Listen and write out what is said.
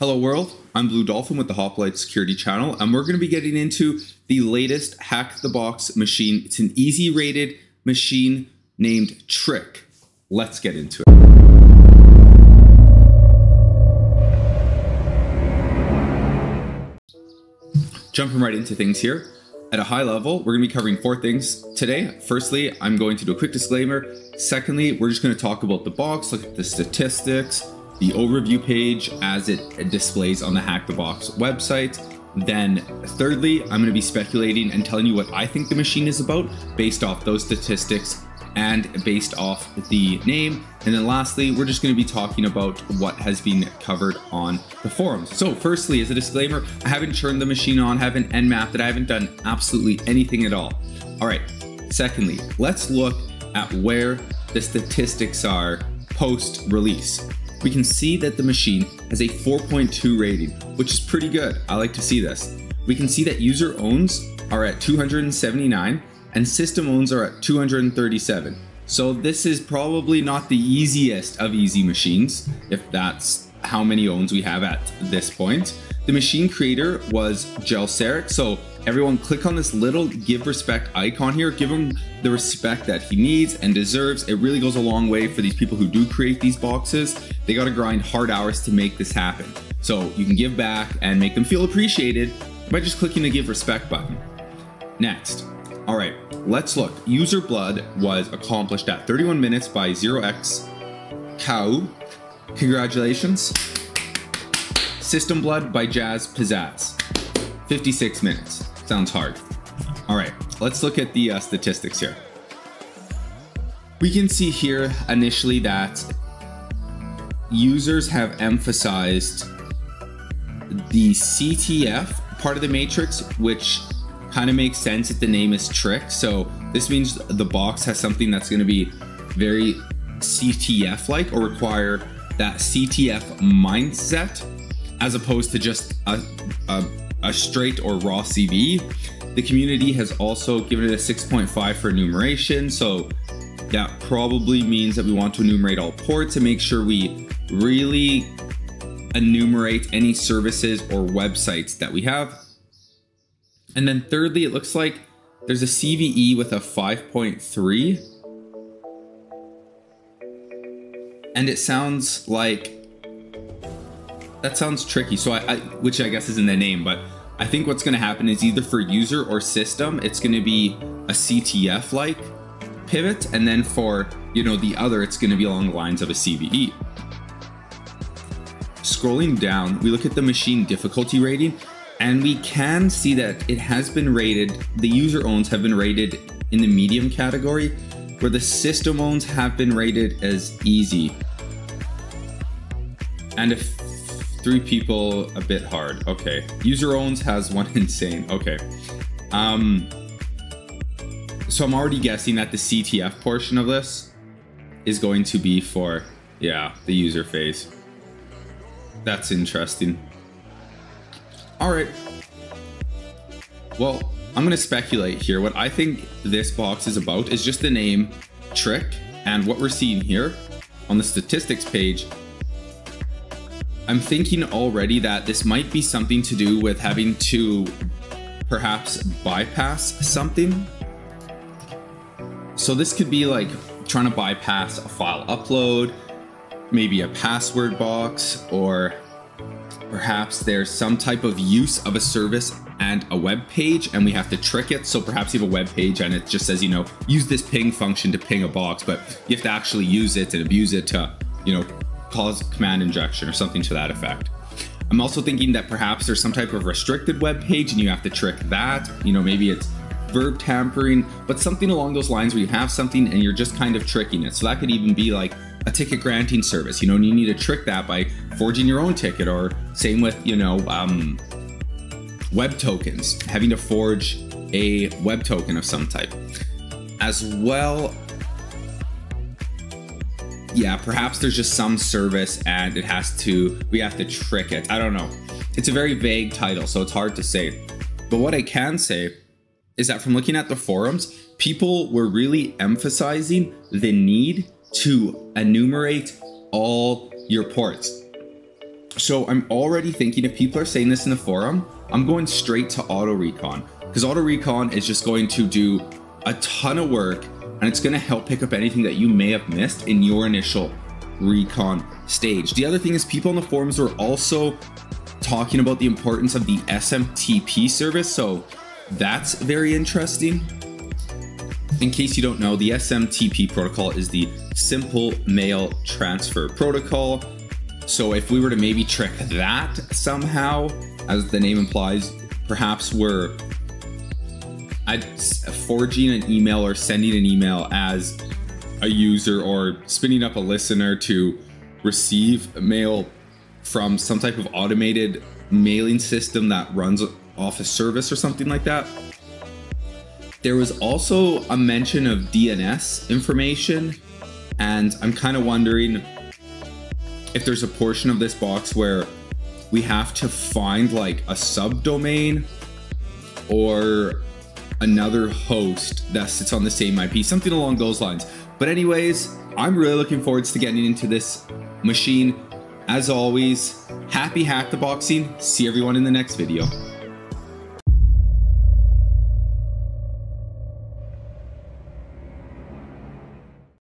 Hello world, I'm Blue Dolphin with the Hoplite Security Channel, and we're going to be getting into the latest Hack the Box machine. It's an easy rated machine named Trick. Let's get into it. Jumping right into things here. At a high level, we're going to be covering four things today. Firstly, I'm going to do a quick disclaimer. Secondly, we're just going to talk about the box, look at the statistics, the overview page as it displays on the Hack the Box website. Then, thirdly, I'm going to be speculating and telling you what I think the machine is about based off those statistics and based off the name. And then lastly, we're just going to be talking about what has been covered on the forums. So firstly, as a disclaimer, I haven't turned the machine on, haven't nmapped it, I haven't done absolutely anything at all. All right. Secondly, let's look at where the statistics are post release we can see that the machine has a 4.2 rating, which is pretty good. I like to see this. We can see that user owns are at 279 and system owns are at 237. So this is probably not the easiest of easy machines, if that's how many owns we have at this point. The machine creator was Gelseric, so everyone click on this little give respect icon here, give him the respect that he needs and deserves. It really goes a long way for these people who do create these boxes. They gotta grind hard hours to make this happen. So you can give back and make them feel appreciated by just clicking the give respect button. Next, all right, let's look. User blood was accomplished at 31 minutes by 0x Cow. Congratulations. System Blood by Jazz Pizzazz. 56 minutes. Sounds hard. All right, let's look at the uh, statistics here. We can see here initially that users have emphasized the CTF part of the matrix, which kind of makes sense if the name is Trick. So this means the box has something that's going to be very CTF like or require that CTF mindset as opposed to just a, a, a straight or raw CV. The community has also given it a 6.5 for enumeration, so that probably means that we want to enumerate all ports and make sure we really enumerate any services or websites that we have. And then thirdly, it looks like there's a CVE with a 5.3. And it sounds like that sounds tricky. So I, I, which I guess is in the name, but I think what's going to happen is either for user or system, it's going to be a CTF like pivot, and then for you know the other, it's going to be along the lines of a CVE. Scrolling down, we look at the machine difficulty rating, and we can see that it has been rated. The user owns have been rated in the medium category, where the system owns have been rated as easy. And if Three people, a bit hard. Okay. User owns has one insane. Okay. Um, so I'm already guessing that the CTF portion of this is going to be for, yeah, the user phase. That's interesting. All right. Well, I'm going to speculate here. What I think this box is about is just the name Trick. And what we're seeing here on the statistics page I'm thinking already that this might be something to do with having to perhaps bypass something. So this could be like trying to bypass a file upload, maybe a password box, or perhaps there's some type of use of a service and a web page and we have to trick it. So perhaps you have a web page and it just says, you know, use this ping function to ping a box, but you have to actually use it and abuse it to, you know, cause command injection or something to that effect. I'm also thinking that perhaps there's some type of restricted web page and you have to trick that. You know, maybe it's verb tampering, but something along those lines where you have something and you're just kind of tricking it. So that could even be like a ticket granting service, you know, and you need to trick that by forging your own ticket or same with, you know, um, web tokens, having to forge a web token of some type. As well yeah, perhaps there's just some service and it has to, we have to trick it. I don't know. It's a very vague title, so it's hard to say. But what I can say is that from looking at the forums, people were really emphasizing the need to enumerate all your ports. So I'm already thinking if people are saying this in the forum, I'm going straight to AutoRecon because AutoRecon is just going to do a ton of work and it's going to help pick up anything that you may have missed in your initial recon stage. The other thing is people in the forums were also talking about the importance of the SMTP service. So that's very interesting. In case you don't know, the SMTP protocol is the Simple Mail Transfer Protocol. So if we were to maybe trick that somehow, as the name implies, perhaps we're forging an email or sending an email as a user or spinning up a listener to receive mail from some type of automated mailing system that runs off a service or something like that. There was also a mention of DNS information, and I'm kind of wondering if there's a portion of this box where we have to find like a subdomain or another host that sits on the same IP, something along those lines. But anyways, I'm really looking forward to getting into this machine. As always, happy hack the boxing. See everyone in the next video.